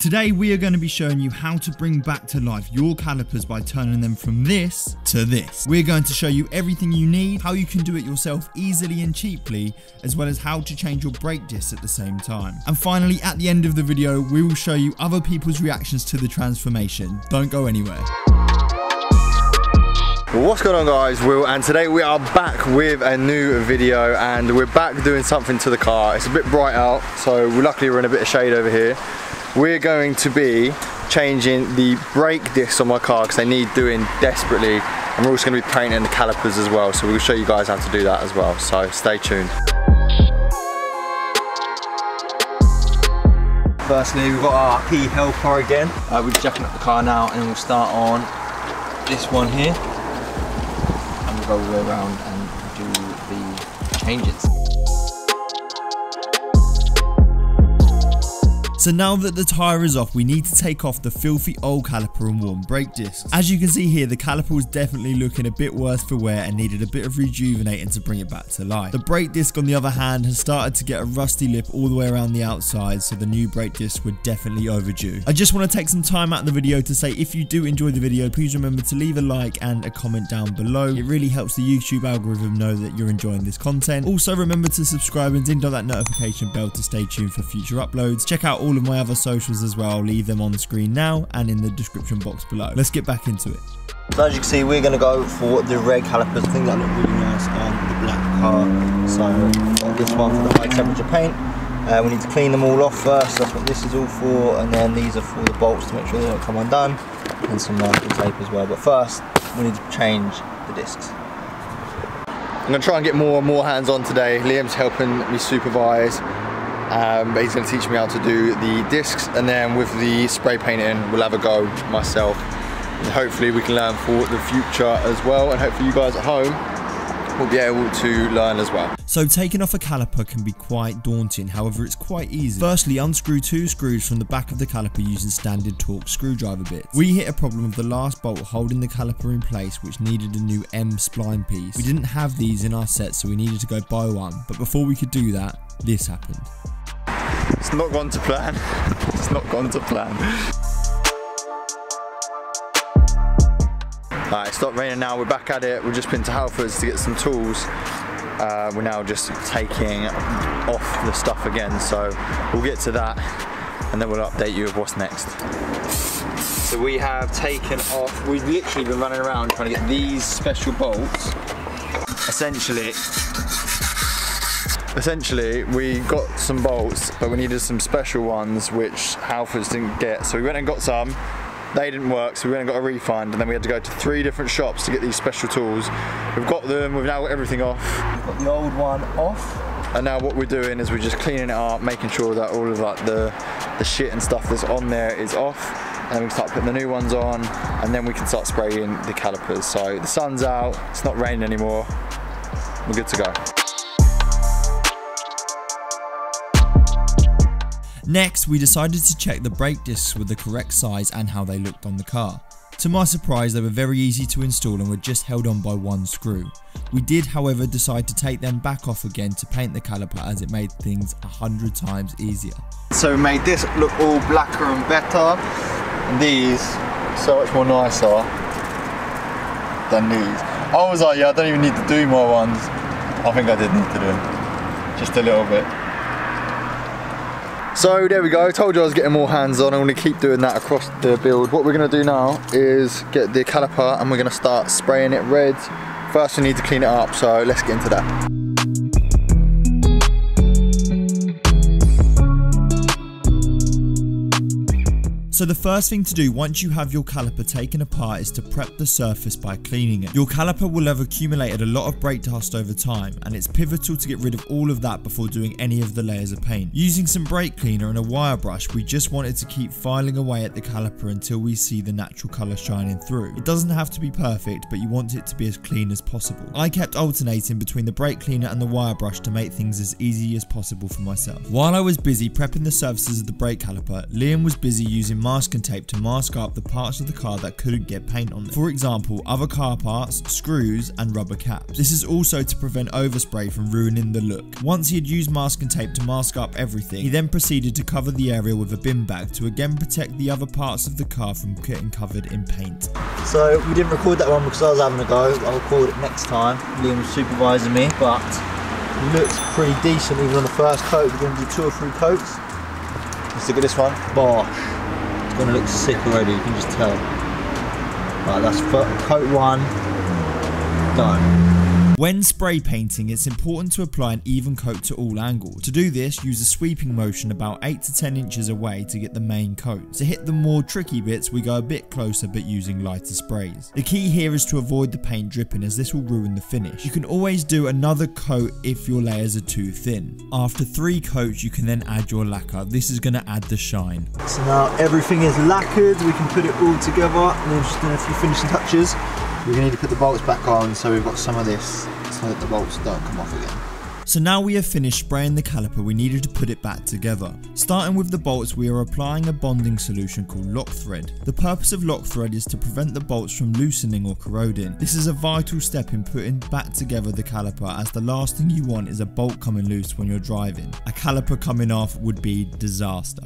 Today we are going to be showing you how to bring back to life your calipers by turning them from this to this. We're going to show you everything you need, how you can do it yourself easily and cheaply, as well as how to change your brake discs at the same time. And finally, at the end of the video, we will show you other people's reactions to the transformation. Don't go anywhere. What's going on guys, Will and today we are back with a new video and we're back doing something to the car. It's a bit bright out so luckily we're in a bit of shade over here we're going to be changing the brake discs on my car because they need doing desperately and we're also going to be painting the calipers as well so we'll show you guys how to do that as well so stay tuned Firstly, we've got our key helper again. Uh, we're jacking up the car now and we'll start on this one here. And we'll go all the way around and do the changes. So now that the tyre is off, we need to take off the filthy old caliper and warm brake discs. As you can see here, the caliper was definitely looking a bit worse for wear and needed a bit of rejuvenating to bring it back to life. The brake disc on the other hand has started to get a rusty lip all the way around the outside, so the new brake discs were definitely overdue. I just want to take some time out of the video to say if you do enjoy the video, please remember to leave a like and a comment down below. It really helps the YouTube algorithm know that you're enjoying this content. Also remember to subscribe and ding that notification bell to stay tuned for future uploads. Check out all of my other socials as well. I'll leave them on the screen now and in the description box below. Let's get back into it. So as you can see, we're going to go for the red calipers. I think that look really nice on the black car. So got this one for the high temperature paint. Uh, we need to clean them all off first. That's what this is all for. And then these are for the bolts to make sure they don't come undone. And some masking tape as well. But first, we need to change the discs. I'm going to try and get more and more hands on today. Liam's helping me supervise um, but he's going to teach me how to do the discs and then with the spray painting we'll have a go myself and hopefully we can learn for the future as well and hopefully you guys at home will be able to learn as well. So taking off a caliper can be quite daunting, however it's quite easy. Firstly, unscrew two screws from the back of the caliper using standard Torx screwdriver bits. We hit a problem with the last bolt holding the caliper in place which needed a new M spline piece. We didn't have these in our set so we needed to go buy one, but before we could do that, this happened. It's not gone to plan. It's not gone to plan. Alright, stopped raining now, we're back at it. We've just been to Halfords to get some tools. Uh, we're now just taking off the stuff again, so we'll get to that and then we'll update you of what's next. So we have taken off, we've literally been running around trying to get these special bolts. Essentially, essentially we got some bolts but we needed some special ones which Halfords didn't get. So we went and got some. They didn't work so we went and got a refund and then we had to go to three different shops to get these special tools. We've got them we've now got everything off. We've got the old one off. And now what we're doing is we're just cleaning it up making sure that all of like the the shit and stuff that's on there is off. And we can start putting the new ones on and then we can start spraying the calipers. So the sun's out it's not raining anymore. We're good to go Next, we decided to check the brake discs were the correct size and how they looked on the car. To my surprise, they were very easy to install and were just held on by one screw. We did, however, decide to take them back off again to paint the caliper as it made things a hundred times easier. So we made this look all blacker and better. These, so much more nicer than these. I was like, yeah, I don't even need to do more ones. I think I did need to do Just a little bit. So there we go, I told you I was getting more hands on, I'm going to keep doing that across the build. What we're going to do now is get the caliper and we're going to start spraying it red. First we need to clean it up, so let's get into that. So the first thing to do once you have your caliper taken apart is to prep the surface by cleaning it. Your caliper will have accumulated a lot of brake dust over time and it's pivotal to get rid of all of that before doing any of the layers of paint. Using some brake cleaner and a wire brush we just wanted to keep filing away at the caliper until we see the natural colour shining through. It doesn't have to be perfect but you want it to be as clean as possible. I kept alternating between the brake cleaner and the wire brush to make things as easy as possible for myself. While I was busy prepping the surfaces of the brake caliper, Liam was busy using masking tape to mask up the parts of the car that couldn't get paint on them. For example, other car parts, screws and rubber caps. This is also to prevent overspray from ruining the look. Once he had used masking tape to mask up everything, he then proceeded to cover the area with a bin bag to again protect the other parts of the car from getting covered in paint. So we didn't record that one because I was having a go. I'll record it next time. Liam was supervising me, but looks pretty decent even on the first coat. We're going to do two or three coats. Let's look at this one. Bosh. To look sick already, you can just tell. Right, that's coat one. Done. When spray painting, it's important to apply an even coat to all angles. To do this, use a sweeping motion about 8 to 10 inches away to get the main coat. To hit the more tricky bits, we go a bit closer but using lighter sprays. The key here is to avoid the paint dripping as this will ruin the finish. You can always do another coat if your layers are too thin. After 3 coats, you can then add your lacquer. This is going to add the shine. So now everything is lacquered, we can put it all together and then just doing a few finishing touches. We're going to need to put the bolts back on so we've got some of this so that the bolts don't come off again. So now we have finished spraying the caliper we needed to put it back together. Starting with the bolts we are applying a bonding solution called lock thread. The purpose of lock thread is to prevent the bolts from loosening or corroding. This is a vital step in putting back together the caliper as the last thing you want is a bolt coming loose when you're driving. A caliper coming off would be disaster.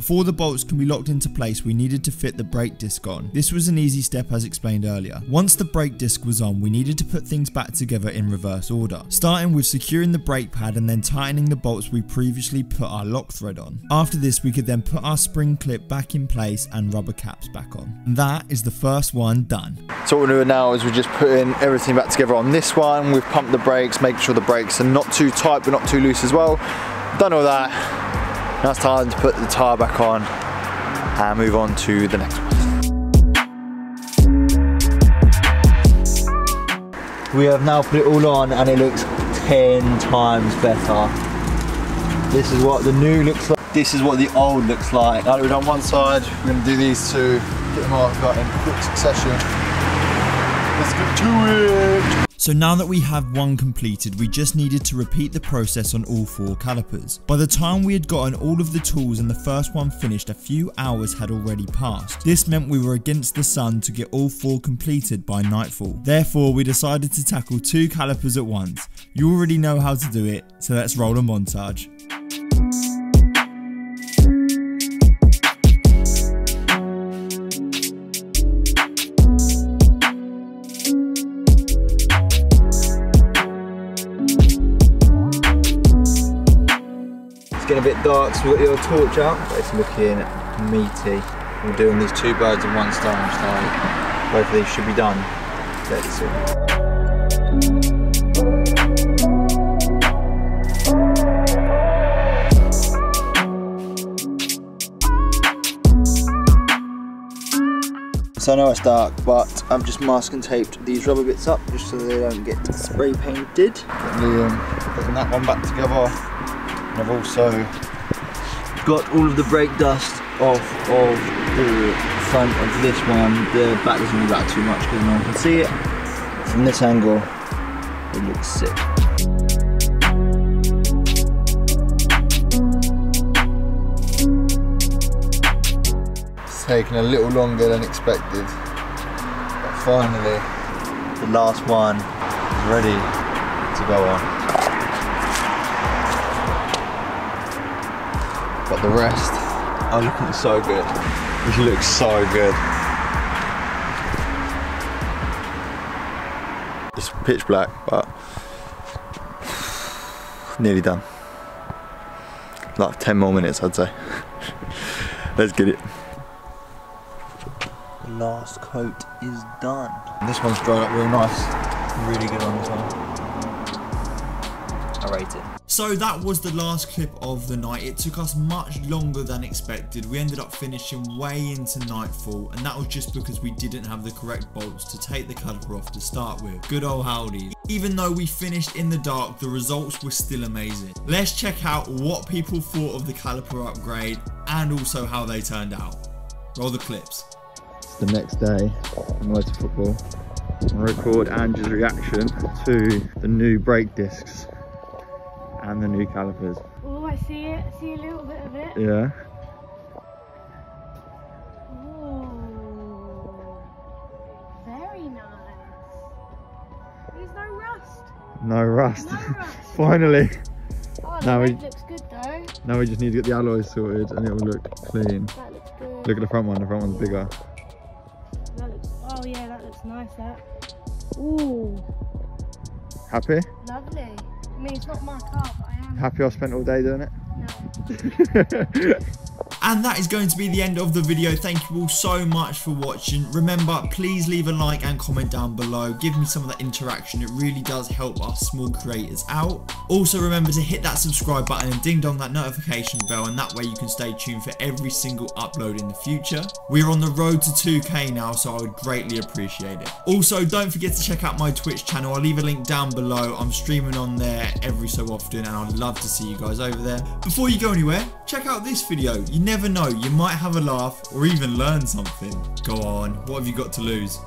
Before the bolts can be locked into place, we needed to fit the brake disc on. This was an easy step as explained earlier. Once the brake disc was on, we needed to put things back together in reverse order, starting with securing the brake pad and then tightening the bolts we previously put our lock thread on. After this, we could then put our spring clip back in place and rubber caps back on. And that is the first one done. So what we're doing now is we're just putting everything back together on this one. We've pumped the brakes, making sure the brakes are not too tight but not too loose as well. Done all that. Now it's time to put the tyre back on and move on to the next one. We have now put it all on and it looks 10 times better. This is what the new looks like. This is what the old looks like. Now that we've done one side, we're gonna do these two, get them all got in quick succession. Let's get to it. So now that we have one completed, we just needed to repeat the process on all four calipers. By the time we had gotten all of the tools and the first one finished, a few hours had already passed. This meant we were against the sun to get all four completed by nightfall. Therefore, we decided to tackle two calipers at once. You already know how to do it, so let's roll a montage. Got the old torch out, but it's looking meaty. We're doing these two birds in one stone, so both of these should be done fairly soon. So I know it's dark, but I've just masking taped these rubber bits up just so they don't get spray painted. Liam um, putting that one back together. And I've also got all of the brake dust off of the front of this one. The back doesn't really matter too much because no one can see it. From this angle, it looks sick. It's taken a little longer than expected, but finally, the last one is ready to go on. The rest oh, are looking so good. This looks so good. It's pitch black, but nearly done. Like 10 more minutes, I'd say. Let's get it. The last coat is done. This one's dried up real nice. Really good on this one. I rate it. So that was the last clip of the night. It took us much longer than expected. We ended up finishing way into nightfall and that was just because we didn't have the correct bolts to take the caliper off to start with. Good old howdy. Even though we finished in the dark, the results were still amazing. Let's check out what people thought of the caliper upgrade and also how they turned out. Roll the clips. The next day, motor football, record Andrew's reaction to the new brake discs and the new calipers. Oh, I see it. I see a little bit of it. Yeah. Very nice. There's no rust. No rust. No rust. Finally. Oh, now we, looks good though. Now we just need to get the alloys sorted and it will look clean. That looks good. Look at the front one, the front one's bigger. Looks, oh yeah, that looks nice that. Ooh. Happy? Lovely. I mean, it's not my car, but I am. Happy I spent all day doing it? No. And that is going to be the end of the video. Thank you all so much for watching. Remember, please leave a like and comment down below. Give me some of that interaction. It really does help us small creators out. Also, remember to hit that subscribe button and ding dong that notification bell. And that way you can stay tuned for every single upload in the future. We're on the road to 2K now, so I would greatly appreciate it. Also, don't forget to check out my Twitch channel. I'll leave a link down below. I'm streaming on there every so often, and I'd love to see you guys over there. Before you go anywhere, check out this video. You never know, you might have a laugh or even learn something. Go on, what have you got to lose?